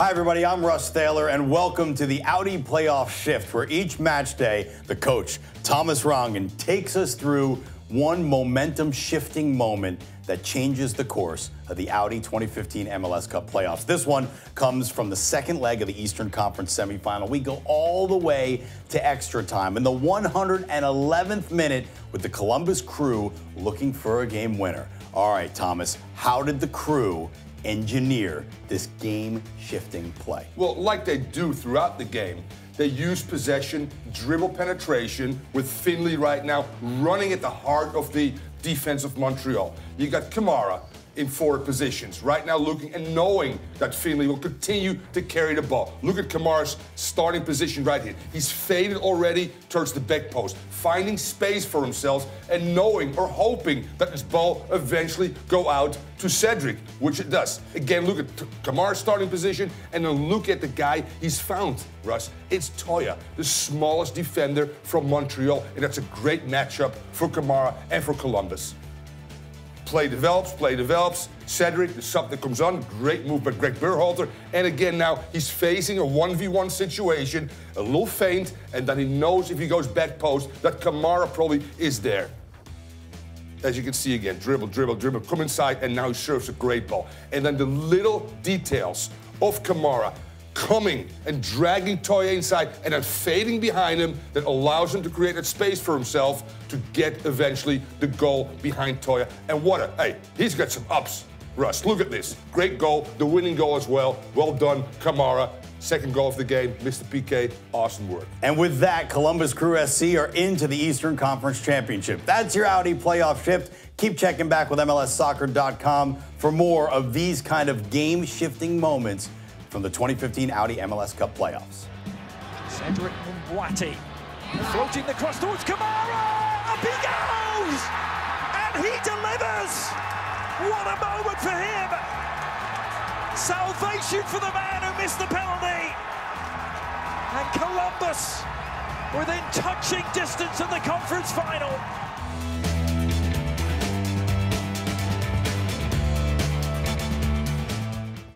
Hi, everybody. I'm Russ Thaler, and welcome to the Audi Playoff Shift, where each match day, the coach, Thomas Rongen, takes us through one momentum shifting moment that changes the course of the Audi 2015 MLS Cup playoffs. This one comes from the second leg of the Eastern Conference semifinal. We go all the way to extra time in the 111th minute with the Columbus crew looking for a game winner. All right, Thomas, how did the crew engineer this game shifting play? Well, like they do throughout the game, they use possession, dribble penetration with Finlay right now running at the heart of the defense of Montreal. You got Kamara in forward positions. Right now, looking and knowing that Finlay will continue to carry the ball. Look at Kamara's starting position right here. He's faded already towards the back post, finding space for himself and knowing or hoping that this ball eventually go out to Cedrick, which it does. Again, look at Kamara's starting position and then look at the guy he's found, Russ. It's Toia, the smallest defender from Montreal, and that's a great matchup for Kamara and for Columbus. Play develops, play develops. Cedrick, the sub that comes on, great move by Greg Berhalter. And again, now he's facing a 1v1 situation, a little feint, and then he knows if he goes back post that Kamara probably is there. As you can see again, dribble, dribble, dribble, come inside, and now he serves a great ball. And then the little details of Kamara coming and dragging Toia inside and then fading behind him that allows him to create that space for himself to get eventually the goal behind Toia. And what a, hey, he's got some ups. Russ, look at this. Great goal, the winning goal as well. Well done, Kamara. Second goal of the game, Mr. PK, awesome work. And with that, Columbus Crew SC are into the Eastern Conference Championship. That's your Audi playoff shift. Keep checking back with MLSsoccer.com for more of these kind of game shifting moments from the 2015 Audi MLS Cup playoffs. Cedrick Mabwati floating the cross towards Kamara. Up he goes! And he delivers! What a moment for him! Salvation for the man who missed the penalty! And Columbus within touching distance of the conference final.